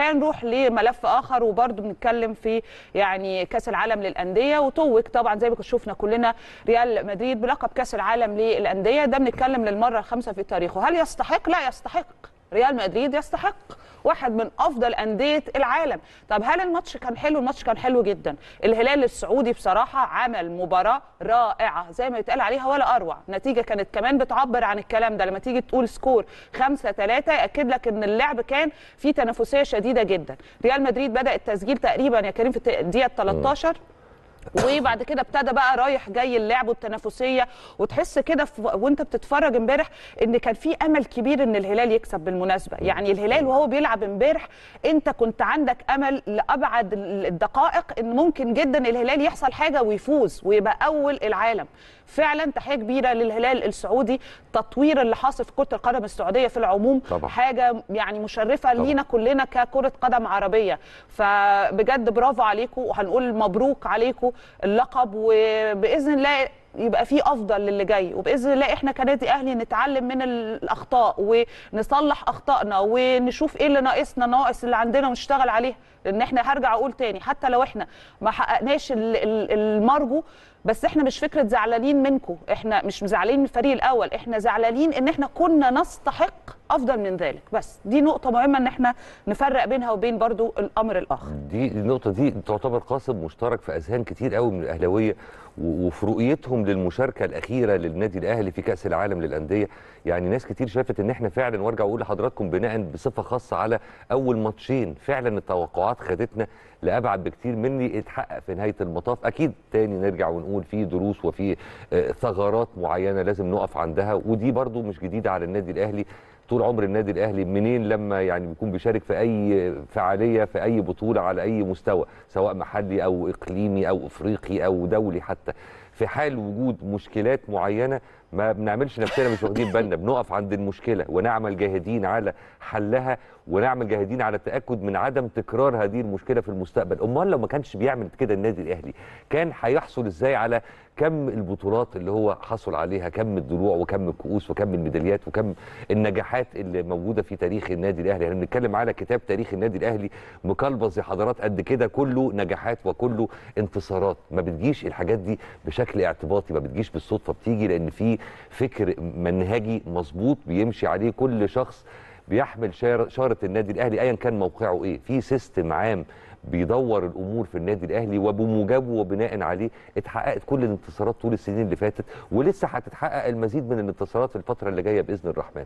خلينا نروح لملف آخر وبرضه بنتكلم في يعني كأس العالم للأندية وتوج طبعا زي ما شفنا كلنا ريال مدريد بلقب كأس العالم للأندية. ده بنتكلم للمرة الخامسة في تاريخه. هل يستحق؟ لا يستحق. ريال مدريد يستحق واحد من أفضل أندية العالم. طب هل الماتش كان حلو؟ الماتش كان حلو جدا. الهلال السعودي بصراحة عمل مباراة رائعة. زي ما يتقال عليها ولا أروع. نتيجة كانت كمان بتعبر عن الكلام ده. لما تيجي تقول score 5 3 يأكد لك إن اللعب كان فيه تنافسية شديدة جدا. ريال مدريد بدأ التسجيل تقريبا يا كريم في الدقيقة 13 وبعد كده ابتدى بقى رايح جاي اللعب والتنافسية. وتحس كده وانت بتتفرج امبارح ان كان في أمل كبير إن الهلال يكسب بالمناسبة. يعني الهلال وهو بيلعب امبارح انت كنت عندك أمل لأبعد الدقائق إن ممكن جدا الهلال يحصل حاجة ويفوز ويبقى أول العالم. فعلا تحية كبيرة للهلال السعودي. التطوير اللي حاصل في كرة القدم السعودية في العموم طبعا. حاجة يعني مشرفة طبعا. لينا كلنا ككرة قدم عربية. فبجد برافو عليكم. وهنقول مبروك عليكم. اللقب وبإذن الله يبقى في أفضل للي جاي. وبإذن الله إحنا كنادي أهلي نتعلم من الأخطاء ونصلح أخطائنا ونشوف إيه اللي ناقصنا ناقص اللي عندنا ونشتغل عليه. لأن إحنا هرجع أقول تاني حتى لو إحنا ما حققناش المرجو بس إحنا مش فكرة زعلانين منكم إحنا مش زعلانين من الفريق الأول إحنا زعلانين إن إحنا كنا نستحق أفضل من ذلك. بس دي نقطة مهمة إن إحنا نفرق بينها وبين برضو الأمر الآخر. دي النقطة دي تعتبر قاسم مشترك في أذهان كتير قوي من الأهلاوية وفي رؤيتهم للمشاركة الأخيرة للنادي الأهلي في كأس العالم للأندية. يعني ناس كتير شافت إن إحنا فعلا وأرجع أقول لحضراتكم بناء بصفة خاصة على أول ماتشين فعلا التوقعات خدتنا لأبعد بكتير مني اتحقق في نهاية المطاف. أكيد تاني نرجع ونقول في دروس وفي ثغرات معينة لازم نقف عندها ودي برضو مش جديدة على النادي الأهلي. طول عمر النادي الأهلي منين لما يعني بيكون بيشارك في أي فعالية في أي بطولة على أي مستوى سواء محلي أو إقليمي أو إفريقي أو دولي حتى. في حال وجود مشكلات معينة ما بنعملش نفسنا مش واخدين بالنا بنقف عند المشكلة ونعمل جاهدين على حلها ونعمل جاهدين على التأكد من عدم تكرار هذه المشكلة في المستقبل. أمال لو ما كانش بيعمل كده النادي الأهلي كان هيحصل إزاي على كم البطولات اللي هو حصل عليها كم الدروع وكم الكؤوس وكم الميداليات وكم النجاحات اللي موجودة في تاريخ النادي الأهلي. إحنا بنتكلم على كتاب تاريخ النادي الأهلي مكلبز يا حضرات قد كده كله نجاحات وكله انتصارات. ما بتجيش الحاجات دي بشكل اعتباطي ما بتجيش بالصدفة بتيجي لأن في فكر منهجي مظبوط بيمشي عليه كل شخص بيحمل شارة النادي الأهلي ايا كان موقعه إيه. في سيستم عام بيدور الأمور في النادي الأهلي وبموجبه وبناء عليه اتحققت كل الانتصارات طول السنين اللي فاتت ولسه هتتحقق المزيد من الانتصارات الفترة اللي جاية بإذن الرحمن.